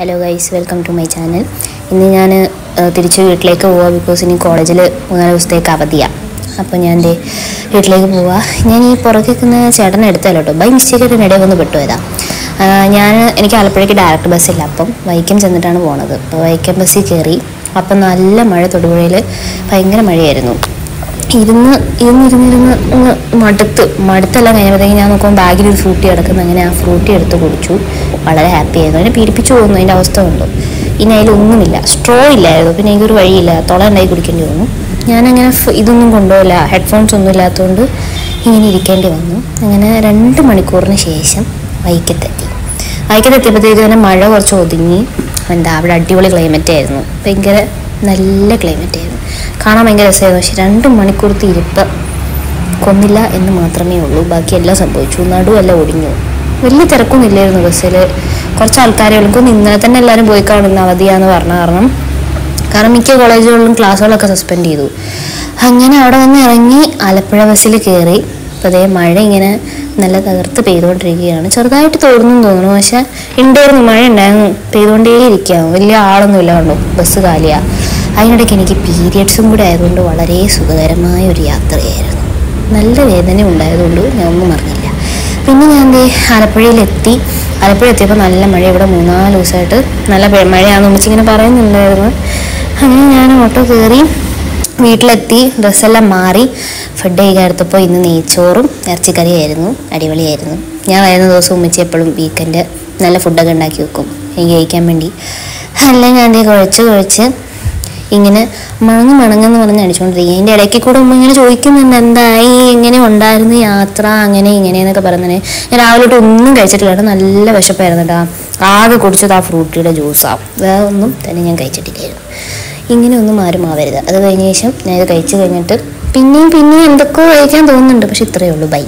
Hello guys welcome to my channel ഇന്ന് ഞാൻ തിരിച്ച് വീട്ടിലേക്ക് പോവാം ബിക്കോസ് ഇനി കോളേജിൽ മൂന്നാൽ ദിവസത്തേക്ക് അവധിയാണ് അപ്പോൾ ഞാൻ എന്റെ വീട്ടിലേക്ക് പോവാം. ഞാൻ ഈ പുറത്തേക്കുന്ന ചേട്ടനെ എടുത്തല്ലോ കേട്ടോ? ബൈ മിസ്റ്റേക്കായിട്ട് ഇടയിൽ വന്ന് പെട്ടുപോയതാ. ഞാൻ എനിക്ക് ആലപ്പുഴയ്ക്ക് ഡയറക്റ്റ് ബസ്സില്ല അപ്പം വൈക്കം ചെന്നിട്ടാണ് പോണത്. അപ്പോൾ വൈക്കം ബസ്സിൽ കയറി അപ്പം നല്ല മഴ തൊടുപുഴയിൽ ഭയങ്കര മഴയായിരുന്നു. ഇരുന്ന് ഇരുന്നിരുന്നിരുന്ന് ഒന്ന് മടുത്ത്. മടുത്തല്ല കഴിഞ്ഞപ്പോഴത്തേക്ക് ഞാൻ നോക്കുമ്പോൾ ബാഗിൽ ഒരു ഫ്രൂട്ടി കിടക്കുന്നു. അങ്ങനെ ആ ഫ്രൂട്ടി എടുത്ത് കുടിച്ചു. വളരെ ഹാപ്പി ആയിരുന്നു. അതിനെ പീഡിപ്പിച്ചു പോകുന്നു. അതിന്റെ അവസ്ഥ കൊണ്ട്. ഇനി അതിലൊന്നുമില്ല സ്ട്രോ ഇല്ലായിരുന്നു. പിന്നെ എനിക്കൊരു വഴിയില്ല. തുള ഉണ്ടായി കുടിക്കേണ്ടി വന്നു. ഞാനങ്ങനെ ഇതൊന്നും കൊണ്ടുപോയില്ല ഹെഡ്ഫോൺസ് ഒന്നും ഇല്ലാത്തതുകൊണ്ട് ഇങ്ങനെ ഇരിക്കേണ്ടി വന്നു. അങ്ങനെ രണ്ട് മണിക്കൂറിന് ശേഷം വൈക്കത്തെത്തി വൈക്കത്തെത്തിയപ്പോഴത്തേക്ക് തന്നെ മഴ കുറച്ച് ഒതുങ്ങി. എന്താ അവിടെ അടിപൊളി ക്ലൈമറ്റ് ആയിരുന്നു. ഭയങ്കര നല്ല ക്ലൈമറ്റ് ആയിരുന്നു. കാണാൻ ഭയങ്കര രസമായിരുന്നു. പക്ഷെ രണ്ട് മണിക്കൂർത്തി ഇരിപ്പ് കൊന്നില്ല എന്ന് മാത്രമേ ഉള്ളൂ. ബാക്കി എല്ലാം സംഭവിച്ചു. നടുവല്ല ഒടിഞ്ഞു. വലിയ തിരക്കൊന്നും ഇല്ലായിരുന്നു ബസ്സിൽ. കുറച്ച് ആൾക്കാരെ ഉള്ളൂ. ഇന്നലെ തന്നെ എല്ലാവരും പോയി കാണുന്ന അവധിയാന്ന് പറഞ്ഞ കാരണം. കാരണം മിക്ക കോളേജുകളിലും ക്ലാസ്സുകളൊക്കെ സസ്പെൻഡ് ചെയ്തു. അങ്ങനെ അവിടെ വന്ന് ഇറങ്ങി ആലപ്പുഴ ബസ്സിൽ കയറി. അപ്പോൾ അതേ മഴ ഇങ്ങനെ നല്ല തകർത്ത് പെയ്തുകൊണ്ടിരിക്കുകയാണ്. ചെറുതായിട്ട് തോർന്നു തോന്നുന്നു. പക്ഷേ ഉണ്ടായിരുന്നു. മഴ ഉണ്ടായിരുന്നു. പെയ്തുകൊണ്ടേ ഇരിക്കുകയാണ് വലിയ ആളൊന്നുമില്ല കണ്ടു. ബസ് കാലിയാ. അതിനിടയ്ക്ക് എനിക്ക് പീരിയഡ്സും കൂടെ ആയതുകൊണ്ട് വളരെ സുഖകരമായ ഒരു യാത്രയായിരുന്നു. നല്ല വേദന ഉണ്ടായതുകൊണ്ട് ഞാൻ ഒന്നും അറിഞ്ഞില്ല പിന്നെ ഞാൻ എന്റെ ആലപ്പുഴയിലെത്തി. ആലപ്പുഴ എത്തിയപ്പോൾ നല്ല മഴ. ഇവിടെ മൂന്നാൽ ദിവസമായിട്ട് നല്ല മഴയാണെന്ന് ഉമ്മച്ചിങ്ങനെ പറയുന്നുണ്ടായിരുന്നു. അങ്ങനെ ഞാൻ ഓട്ടോ കയറി വീട്ടിലെത്തി. ഡ്രസ്സെല്ലാം മാറി. ഫുഡ് കഴിക്കാൻ എടുത്തപ്പോൾ ഇന്ന് നെയ്ച്ചോറും ഇറച്ചിക്കറിയായിരുന്നു. അടിപൊളിയായിരുന്നു. ഞാൻ വരുന്ന ദിവസം ഉമ്മച്ചി എപ്പോഴും വീക്കെൻഡ് നല്ല ഫുഡൊക്കെ ഉണ്ടാക്കി വെക്കും. എനിക്ക് കഴിക്കാൻ വേണ്ടി. അല്ലെങ്കിൽ ഞാൻ കുഴച്ച് കുഴച്ച് ഇങ്ങനെ മണങ്ങ് മണങ്ങെന്ന് പറഞ്ഞ് അടിച്ചുകൊണ്ടിരിക്കുക അതിന്റെ ഇടയ്ക്ക് കൂടെ ഉമ്മ ഇങ്ങനെ ചോദിക്കുന്നുണ്ട് എന്തായി? എങ്ങനെ ഉണ്ടായിരുന്നു യാത്ര? അങ്ങനെ ഇങ്ങനെ എന്നൊക്കെ പറയുന്നത് ഞാൻ രാവിലെ തൊട്ട് ഒന്നും കഴിച്ചിട്ടില്ല. നല്ല വിശപ്പായിരുന്നു കേട്ടോ. ആകെ കുടിച്ചത് ആ ഫ്രൂട്ടിയുടെ ജ്യൂസാണ് വേറെ ഒന്നും തന്നെ ഞാൻ കഴിച്ചിട്ടില്ലായിരുന്നു. ഇങ്ങനെ ഒന്നും ആരും ആവരുത്. അത് കഴിഞ്ഞ ശേഷം ഞാൻ ഇത് കഴിച്ചു കഴിഞ്ഞിട്ട് പിന്നെയും പിന്നെയും എന്തൊക്കെയോ കഴിക്കാൻ തോന്നുന്നുണ്ട്. പക്ഷെ ഇത്രയേ ഉള്ളൂ. ബൈ.